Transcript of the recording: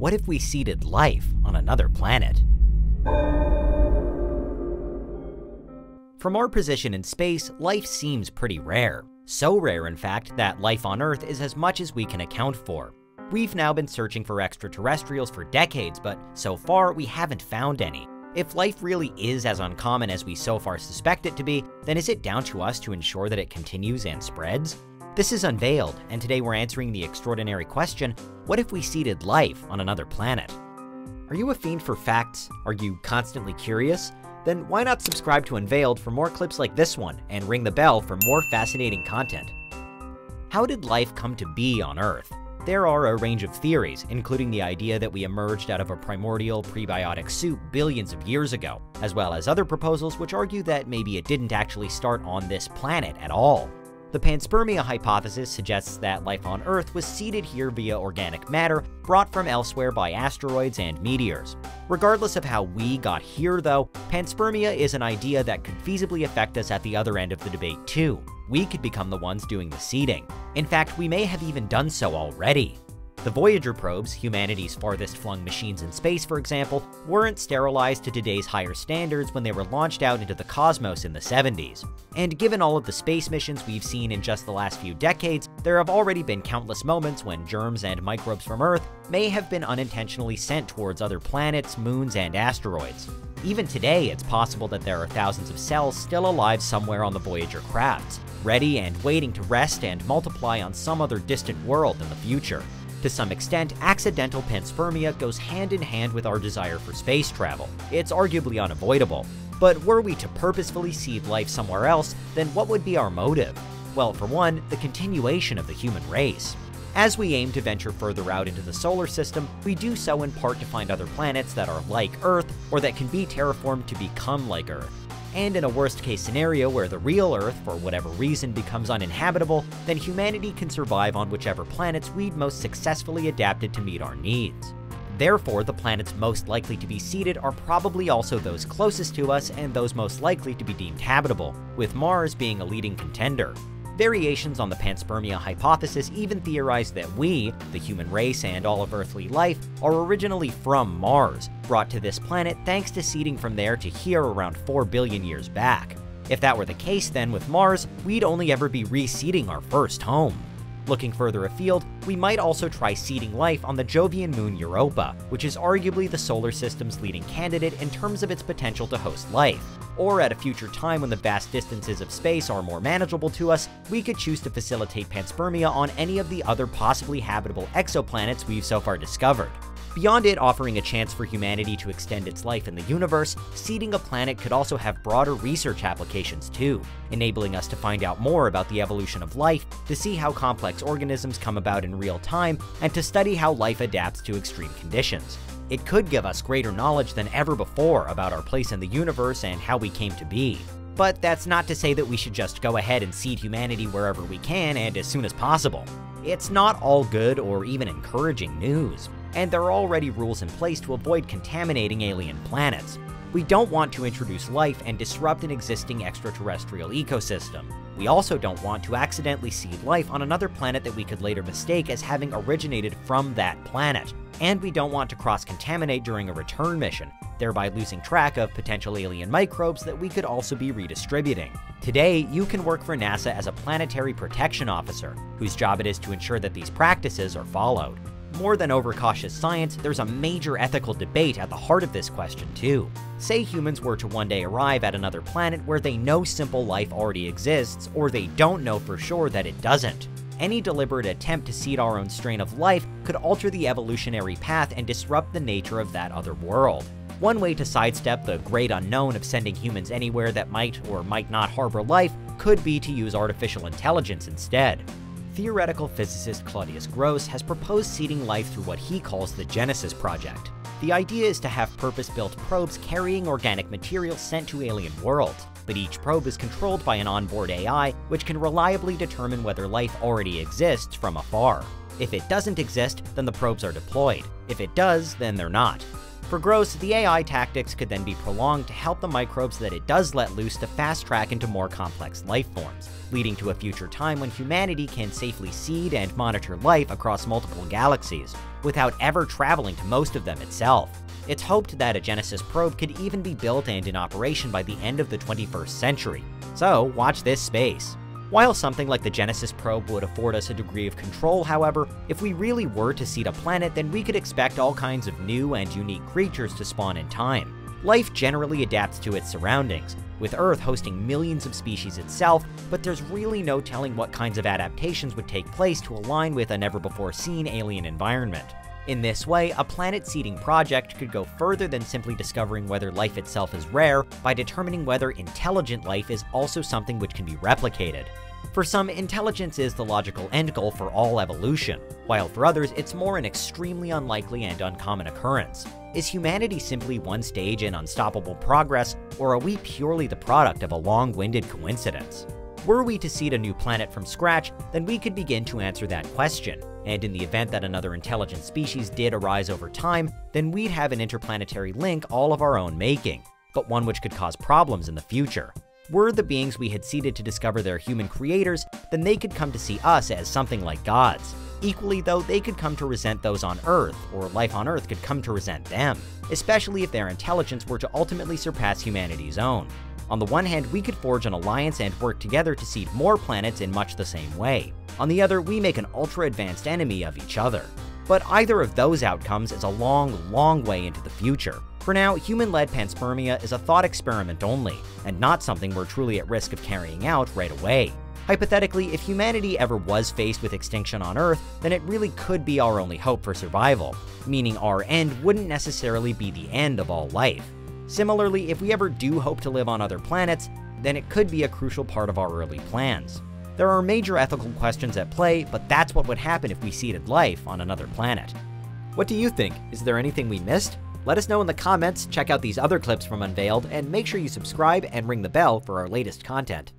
what if we seeded life on another planet? From our position in space, life seems pretty rare. So rare, in fact, that life on Earth is as much as we can account for. We've now been searching for extraterrestrials for decades, but so far we haven't found any. If life really is as uncommon as we so far suspect it to be, then is it down to us to ensure that it continues and spreads? This is Unveiled, and today we're answering the extraordinary question, what if we seeded life on another planet? Are you a fiend for facts? Are you constantly curious? Then why not subscribe to Unveiled for more clips like this one and ring the bell for more fascinating content? How did life come to be on Earth? There are a range of theories, including the idea that we emerged out of a primordial prebiotic soup billions of years ago, as well as other proposals which argue that maybe it didn't actually start on this planet at all. The panspermia hypothesis suggests that life on Earth was seeded here via organic matter brought from elsewhere by asteroids and meteors. Regardless of how we got here, though, panspermia is an idea that could feasibly affect us at the other end of the debate, too. We could become the ones doing the seeding. In fact, we may have even done so already. The Voyager probes, humanity's farthest flung machines in space for example, weren't sterilized to today's higher standards when they were launched out into the cosmos in the 70s. And given all of the space missions we've seen in just the last few decades, there have already been countless moments when germs and microbes from Earth may have been unintentionally sent towards other planets, moons, and asteroids. Even today, it's possible that there are thousands of cells still alive somewhere on the Voyager crafts, ready and waiting to rest and multiply on some other distant world in the future. To some extent, accidental panspermia goes hand in hand with our desire for space travel. It's arguably unavoidable. But were we to purposefully seed life somewhere else, then what would be our motive? Well, for one, the continuation of the human race. As we aim to venture further out into the solar system, we do so in part to find other planets that are like Earth, or that can be terraformed to become like Earth. And in a worst case scenario where the real Earth, for whatever reason, becomes uninhabitable, then humanity can survive on whichever planets we'd most successfully adapted to meet our needs. Therefore, the planets most likely to be seeded are probably also those closest to us and those most likely to be deemed habitable, with Mars being a leading contender. Variations on the panspermia hypothesis even theorize that we, the human race and all of earthly life, are originally from Mars, brought to this planet thanks to seeding from there to here around 4 billion years back. If that were the case then with Mars, we'd only ever be reseeding our first home. Looking further afield, we might also try seeding life on the Jovian moon Europa, which is arguably the solar system's leading candidate in terms of its potential to host life or at a future time when the vast distances of space are more manageable to us, we could choose to facilitate panspermia on any of the other possibly habitable exoplanets we've so far discovered. Beyond it offering a chance for humanity to extend its life in the universe, seeding a planet could also have broader research applications too, enabling us to find out more about the evolution of life, to see how complex organisms come about in real time, and to study how life adapts to extreme conditions. It could give us greater knowledge than ever before about our place in the universe and how we came to be. But that's not to say that we should just go ahead and seed humanity wherever we can and as soon as possible. It's not all good or even encouraging news, and there are already rules in place to avoid contaminating alien planets. We don't want to introduce life and disrupt an existing extraterrestrial ecosystem. We also don't want to accidentally seed life on another planet that we could later mistake as having originated from that planet and we don't want to cross-contaminate during a return mission, thereby losing track of potential alien microbes that we could also be redistributing. Today, you can work for NASA as a planetary protection officer, whose job it is to ensure that these practices are followed. More than overcautious science, there's a major ethical debate at the heart of this question, too. Say humans were to one day arrive at another planet where they know simple life already exists, or they don't know for sure that it doesn't any deliberate attempt to seed our own strain of life could alter the evolutionary path and disrupt the nature of that other world. One way to sidestep the great unknown of sending humans anywhere that might or might not harbor life could be to use artificial intelligence instead. Theoretical physicist Claudius Gros has proposed seeding life through what he calls the Genesis Project. The idea is to have purpose-built probes carrying organic material sent to alien worlds, but each probe is controlled by an onboard AI, which can reliably determine whether life already exists from afar. If it doesn't exist, then the probes are deployed. If it does, then they're not. For Gros, the AI tactics could then be prolonged to help the microbes that it does let loose to fast track into more complex life forms, leading to a future time when humanity can safely seed and monitor life across multiple galaxies, without ever traveling to most of them itself. It's hoped that a Genesis probe could even be built and in operation by the end of the 21st century. So, watch this space. While something like the Genesis probe would afford us a degree of control, however, if we really were to seed a planet, then we could expect all kinds of new and unique creatures to spawn in time. Life generally adapts to its surroundings, with Earth hosting millions of species itself, but there's really no telling what kinds of adaptations would take place to align with a never-before-seen alien environment. In this way, a planet seeding project could go further than simply discovering whether life itself is rare by determining whether intelligent life is also something which can be replicated. For some, intelligence is the logical end goal for all evolution, while for others, it's more an extremely unlikely and uncommon occurrence. Is humanity simply one stage in unstoppable progress, or are we purely the product of a long-winded coincidence? Were we to seed a new planet from scratch, then we could begin to answer that question, and in the event that another intelligent species did arise over time, then we'd have an interplanetary link all of our own making, but one which could cause problems in the future. Were the beings we had seeded to discover their human creators, then they could come to see us as something like gods. Equally, though, they could come to resent those on Earth, or life on Earth could come to resent them, especially if their intelligence were to ultimately surpass humanity's own. On the one hand, we could forge an alliance and work together to seed more planets in much the same way. On the other, we make an ultra-advanced enemy of each other. But either of those outcomes is a long, long way into the future. For now, human-led panspermia is a thought experiment only, and not something we're truly at risk of carrying out right away. Hypothetically, if humanity ever was faced with extinction on Earth, then it really could be our only hope for survival, meaning our end wouldn't necessarily be the end of all life. Similarly, if we ever do hope to live on other planets, then it could be a crucial part of our early plans. There are major ethical questions at play, but that's what would happen if we seeded life on another planet. What do you think? Is there anything we missed? Let us know in the comments, check out these other clips from Unveiled, and make sure you subscribe and ring the bell for our latest content.